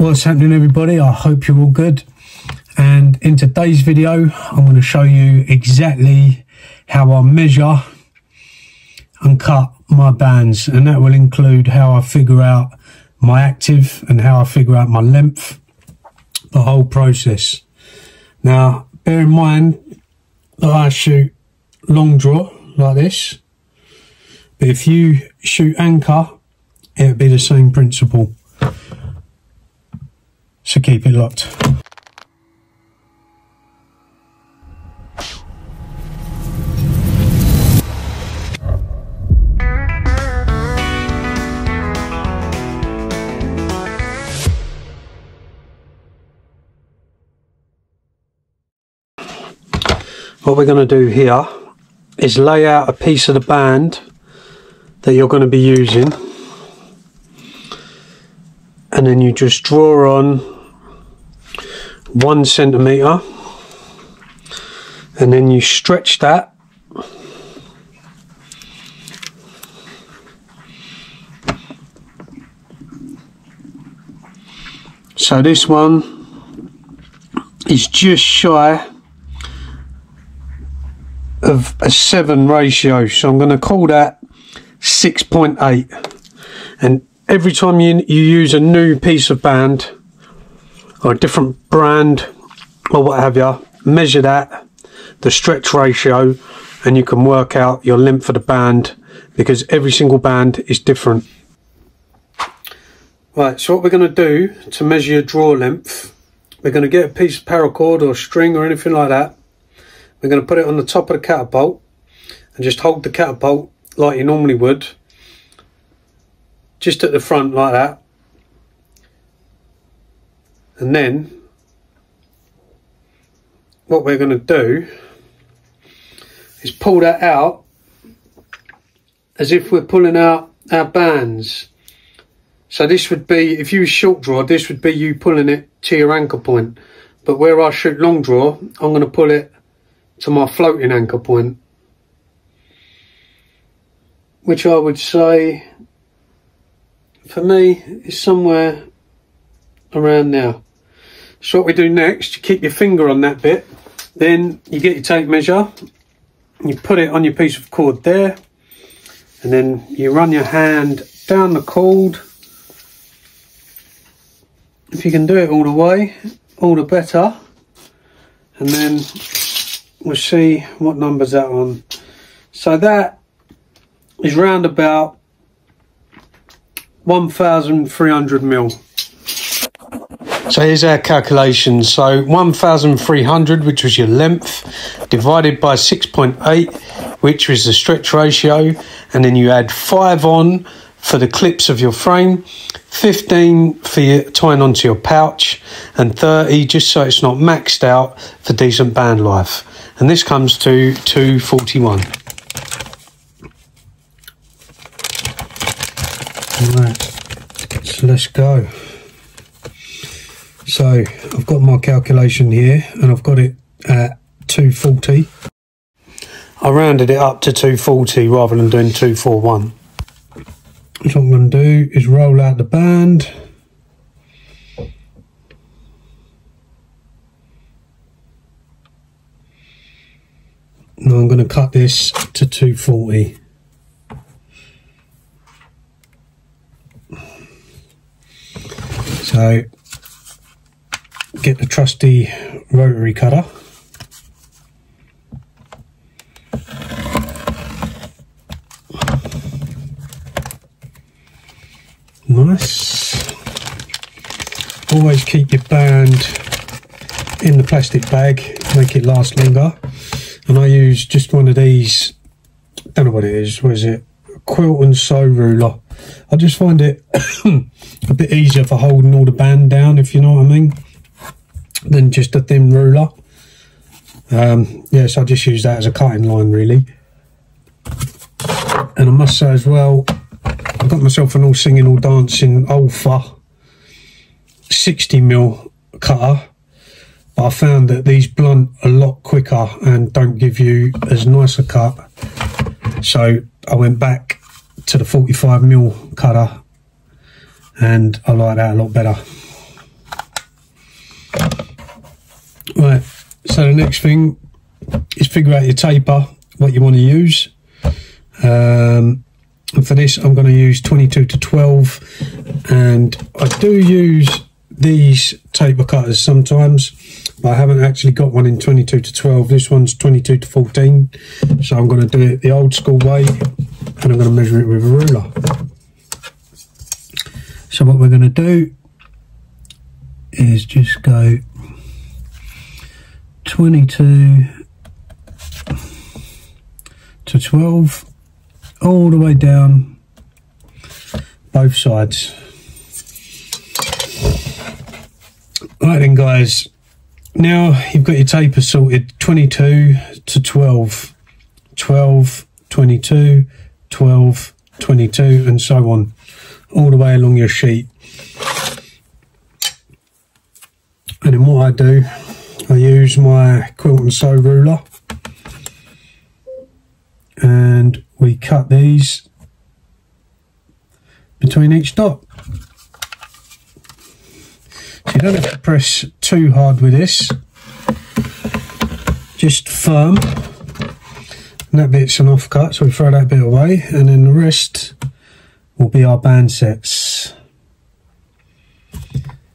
What's happening everybody? I hope you're all good. And in today's video, I'm going to show you exactly how I measure and cut my bands. And that will include how I figure out my active and how I figure out my length, the whole process. Now, bear in mind that I shoot long draw like this. But if you shoot anchor, it would be the same principle. So keep it locked. What we're going to do here is lay out a piece of the band that you're going to be using and then you just draw on one centimeter and then you stretch that. So this one is just shy of a 7 ratio so I'm going to call that 6.8 and every time you, you use a new piece of band or a different brand or what have you, measure that, the stretch ratio, and you can work out your length for the band because every single band is different. Right, so what we're going to do to measure your draw length, we're going to get a piece of paracord or string or anything like that. We're going to put it on the top of the catapult and just hold the catapult like you normally would just at the front like that and then what we're going to do is pull that out as if we're pulling out our bands so this would be if you short draw this would be you pulling it to your anchor point but where I shoot long draw I'm going to pull it to my floating anchor point which I would say for me is somewhere around now. So what we do next, you keep your finger on that bit, then you get your tape measure, you put it on your piece of cord there, and then you run your hand down the cord. If you can do it all the way, all the better. And then we'll see what number's that on. So that is round about 1,300 mil. So here's our calculation. So 1,300, which was your length, divided by 6.8, which was the stretch ratio, and then you add 5 on for the clips of your frame, 15 for your, tying onto your pouch, and 30 just so it's not maxed out for decent band life. And this comes to 241. Right, so let's go. So I've got my calculation here and I've got it at 240. I rounded it up to 240 rather than doing 241. So what I'm going to do is roll out the band. Now I'm going to cut this to 240. So get the trusty rotary cutter. Nice. Always keep your band in the plastic bag, make it last longer. And I use just one of these, don't know what it is, what is it? Quilt and sew ruler. I just find it a bit easier for holding all the band down, if you know what I mean, than just a thin ruler. Um, yes, I just use that as a cutting line, really. And I must say as well, I got myself an all singing, all dancing Olfa 60 mil cutter. But I found that these blunt a lot quicker and don't give you as nice a cut. So I went back to the 45 mil cutter and I like that a lot better. Right, so the next thing is figure out your taper, what you want to use. Um, and for this, I'm going to use 22 to 12. And I do use these taper cutters sometimes, but I haven't actually got one in 22 to 12. This one's 22 to 14. So I'm going to do it the old school way and I'm going to measure it with a ruler. So what we're going to do is just go 22 to 12 all the way down both sides. Right then guys, now you've got your taper sorted 22 to 12, 12, 22, 12, 22 and so on all the way along your sheet. And then what I do, I use my quilt and sew ruler and we cut these between each dot. So you don't have to press too hard with this, just firm. And that bit's an offcut, so we throw that bit away, and then the rest will be our band sets.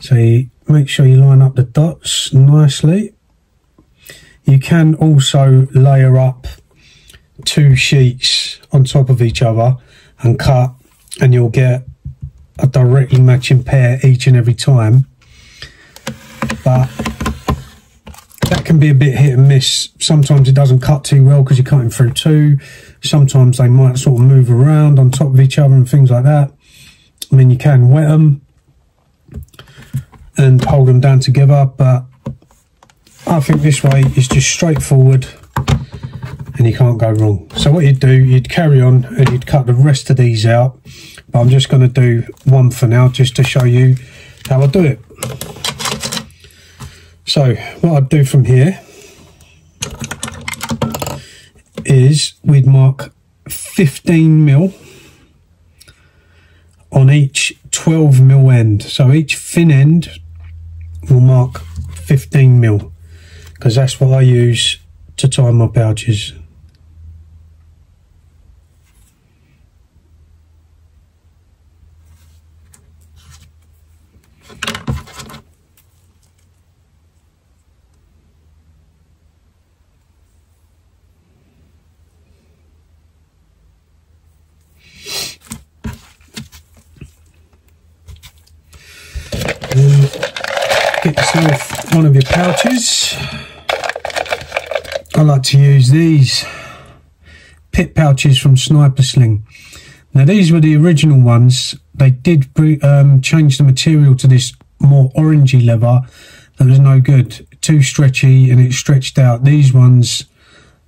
So you make sure you line up the dots nicely. You can also layer up two sheets on top of each other and cut and you'll get a directly matching pair each and every time. But that can be a bit hit and miss. Sometimes it doesn't cut too well because you're cutting through two. Sometimes they might sort of move around on top of each other and things like that. I mean you can wet them and hold them down together but I think this way is just straightforward and you can't go wrong. So what you'd do, you'd carry on and you'd cut the rest of these out. But I'm just going to do one for now just to show you how I do it. So what I'd do from here is we'd mark 15 mil on each 12 mil end. So each thin end will mark 15 mil because that's what I use to tie my pouches. Get yourself one of your pouches. I like to use these pit pouches from Sniper Sling. Now these were the original ones. They did um, change the material to this more orangey leather that was no good. Too stretchy and it stretched out. These ones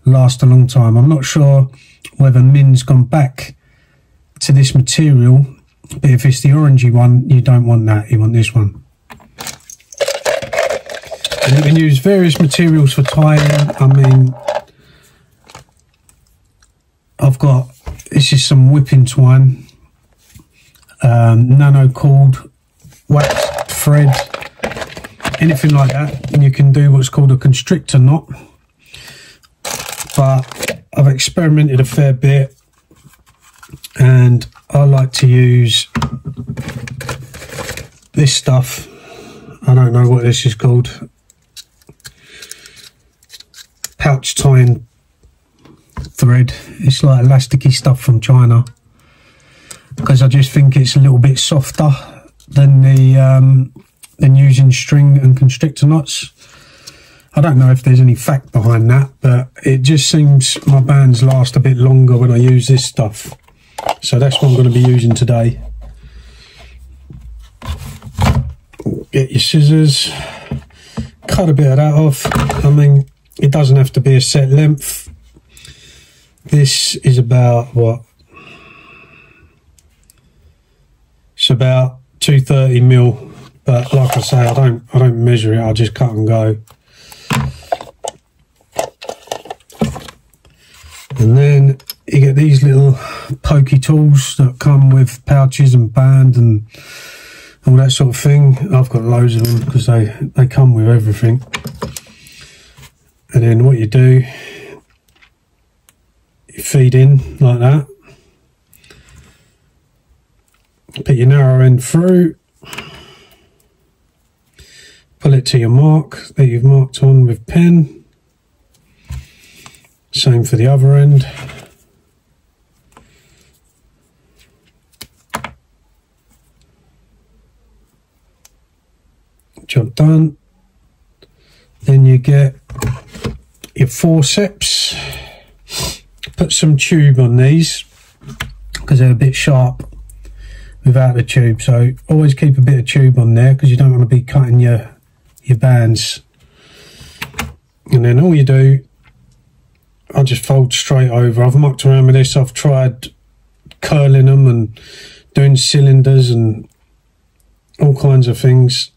last a long time. I'm not sure whether Min's gone back to this material but if it's the orangey one you don't want that you want this one and you can use various materials for tying. I mean I've got this is some whipping twine um, nano cord wax thread anything like that. And you can do what's called a constrictor knot. But I've experimented a fair bit. And I like to use this stuff. I don't know what this is called pouch tying thread. It's like elasticy stuff from China. Because I just think it's a little bit softer than the um, than using string and constrictor knots. I don't know if there's any fact behind that but it just seems my bands last a bit longer when I use this stuff. So that's what I'm going to be using today. Get your scissors, cut a bit of that off. I mean, it doesn't have to be a set length. This is about what? It's about 230 mil, but like I say, I don't I don't measure it. I just cut and go. And then you get these little pokey tools that come with pouches and band and all that sort of thing. I've got loads of them because they, they come with everything. And then what you do you feed in like that. Put your narrow end through. Pull it to your mark that you've marked on with pen. Same for the other end. Job done then you get your forceps. Put some tube on these because they're a bit sharp without the tube. So always keep a bit of tube on there because you don't want to be cutting your your bands. And then all you do I'll just fold straight over. I've mucked around with this. I've tried curling them and doing cylinders and all kinds of things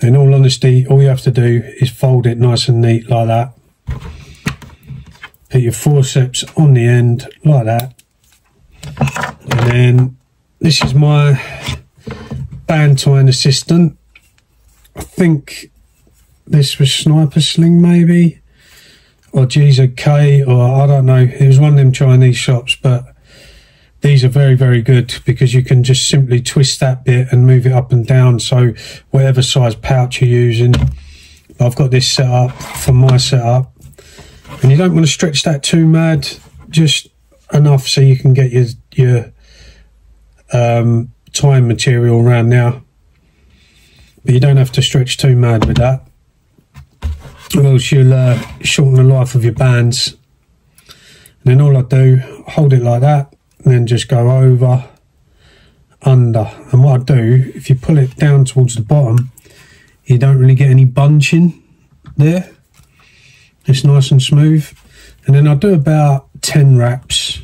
in all honesty all you have to do is fold it nice and neat like that. Put your forceps on the end like that. And then this is my band tying assistant. I think this was Sniper Sling maybe? Or GZK or I don't know. It was one of them Chinese shops but these are very very good because you can just simply twist that bit and move it up and down. So whatever size pouch you're using I've got this set up for my setup. And you don't want to stretch that too mad just enough so you can get your your um, time material around now. But you don't have to stretch too mad with that or else you'll uh, shorten the life of your bands. And then all I do hold it like that and then just go over under and what I do if you pull it down towards the bottom you don't really get any bunching there it's nice and smooth. And then I do about 10 wraps.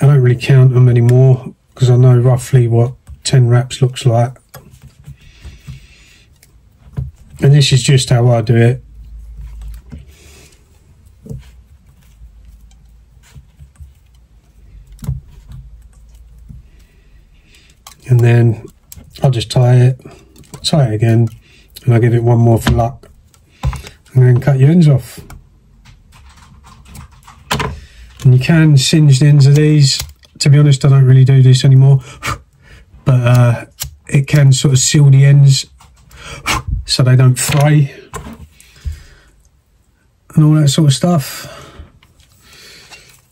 I don't really count them anymore because I know roughly what 10 wraps looks like. And this is just how I do it. Then I'll just tie it, tie it again, and I'll give it one more for luck and then cut your ends off. And you can singe the ends of these. To be honest, I don't really do this anymore, but uh, it can sort of seal the ends so they don't fray and all that sort of stuff.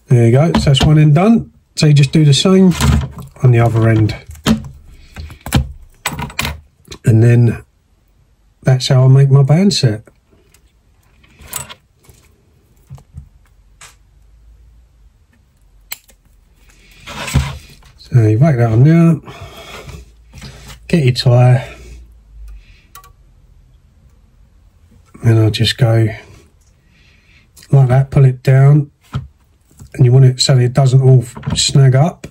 There you go, so that's one end done. So you just do the same on the other end. And then that's how I make my band set. So you whack that on there, get your tyre, and I'll just go like that, pull it down, and you want it so it doesn't all snag up.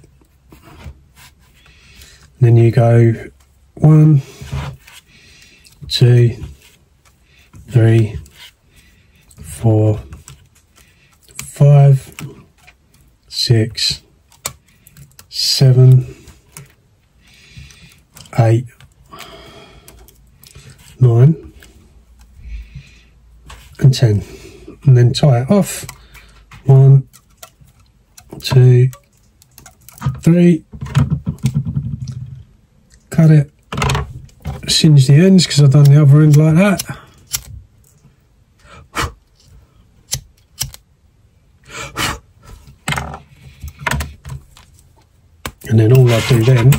And then you go one, two, three, four, five, six, seven, eight, nine, and ten. And then tie it off. One, two, three. Cut it. Singe the ends because I've done the other end like that. and then all I do then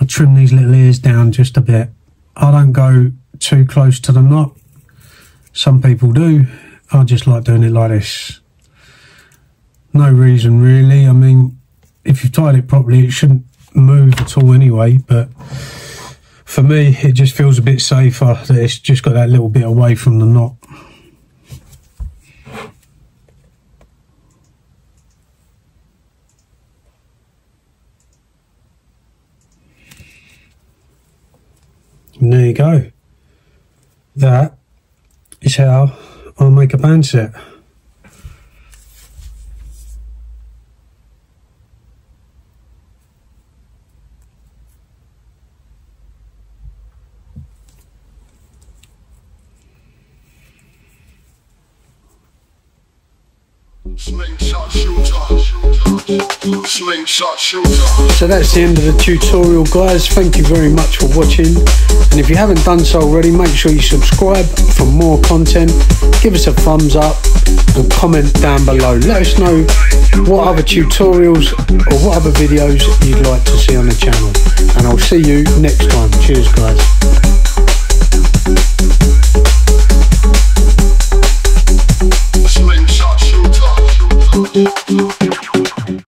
I trim these little ears down just a bit. I don't go too close to the knot. Some people do. I just like doing it like this. No reason really. I mean if you've tied it properly it shouldn't move at all anyway but for me it just feels a bit safer that it's just got that little bit away from the knot And there you go. That is how I'll make a band set. So that's the end of the tutorial guys. Thank you very much for watching. And if you haven't done so already, make sure you subscribe for more content. Give us a thumbs up and comment down below. Let us know what other tutorials or what other videos you'd like to see on the channel. And I'll see you next time. Cheers guys.